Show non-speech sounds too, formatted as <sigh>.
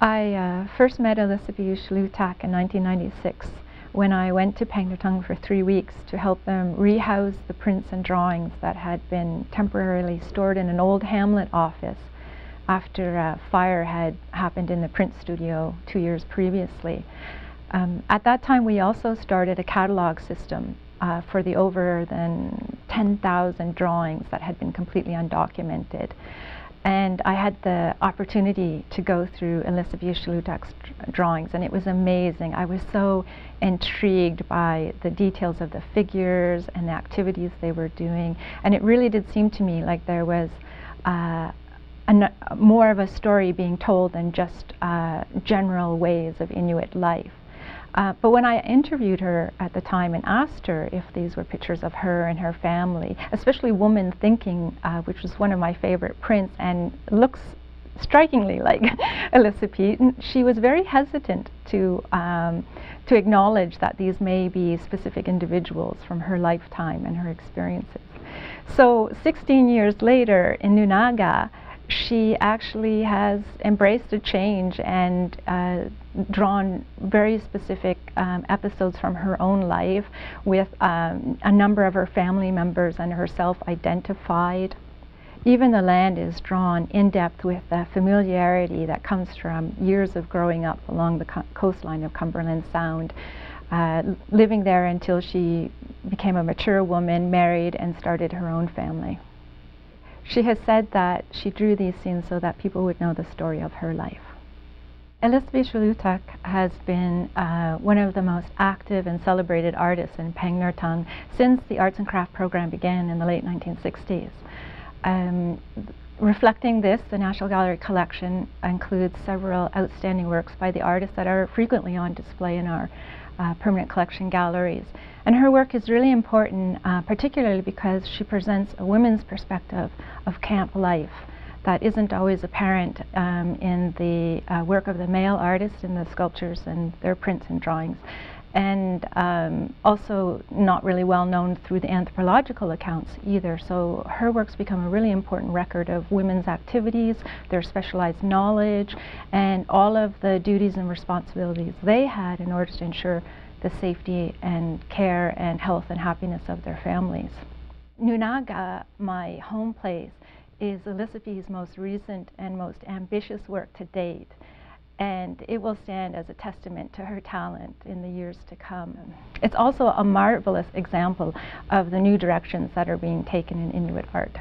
I uh, first met Elisapee Ishulutaq in 1996 when I went to Pangnirtung for three weeks to help them rehouse the prints and drawings that had been temporarily stored in an old Hamlet office after a fire had happened in the print studio two years previously. Um, at that time, we also started a catalog system uh, for the over than 10,000 drawings that had been completely undocumented. And I had the opportunity to go through Elisapee Ishulutaq's drawings, and it was amazing. I was so intrigued by the details of the figures and the activities they were doing. And it really did seem to me like there was uh, more of a story being told than just uh, general ways of Inuit life. Uh, but when I interviewed her at the time and asked her if these were pictures of her and her family, especially Woman Thinking, uh, which was one of my favorite prints and looks strikingly <laughs> like Elisapee, she was very hesitant to, um, to acknowledge that these may be specific individuals from her lifetime and her experiences. So 16 years later in Nunaga, she actually has embraced a change and uh, drawn very specific um, episodes from her own life with um, a number of her family members and herself identified. Even the land is drawn in depth with the familiarity that comes from years of growing up along the co coastline of Cumberland Sound, uh, living there until she became a mature woman, married, and started her own family. She has said that she drew these scenes so that people would know the story of her life. Elisapee Ishulutaq has been uh, one of the most active and celebrated artists in Pangnirtung since the arts and craft program began in the late 1960s. Um, reflecting this, the National Gallery collection includes several outstanding works by the artist that are frequently on display in our uh, permanent collection galleries. And her work is really important, uh, particularly because she presents a women's perspective of camp life that isn't always apparent um, in the uh, work of the male artists in the sculptures and their prints and drawings and um, also not really well known through the anthropological accounts either. So her works become a really important record of women's activities, their specialized knowledge, and all of the duties and responsibilities they had in order to ensure the safety and care and health and happiness of their families. Nunaga, my home place, is Elisapee's most recent and most ambitious work to date and it will stand as a testament to her talent in the years to come. It's also a marvelous example of the new directions that are being taken in Inuit art.